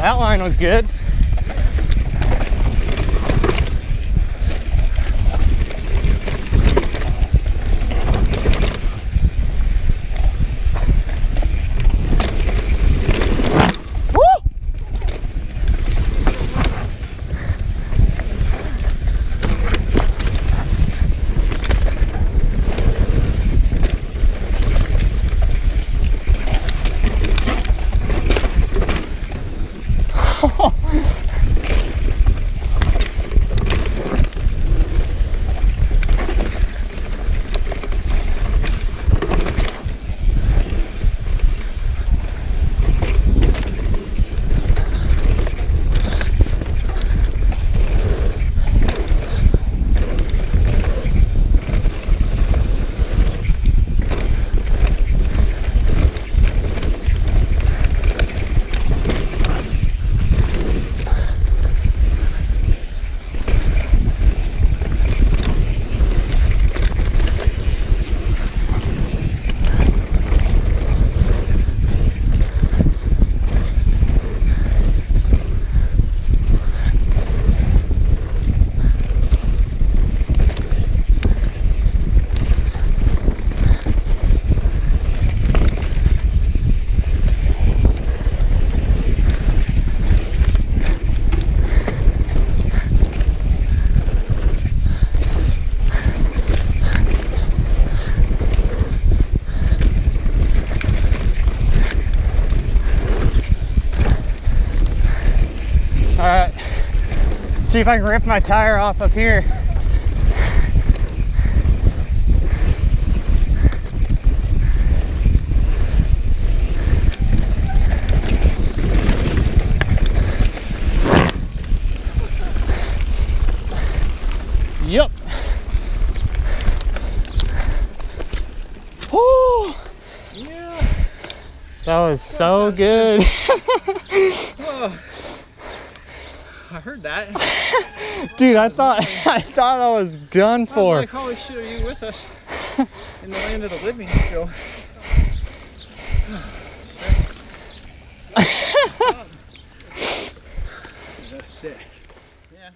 outline was good. All right. See if I can rip my tire off up here. Yep. Woo! Yeah. That was so good. I heard that. Dude, I thought I thought I was done I for. like, holy shit, are you with us in the land of the living still? That's sick. Yeah.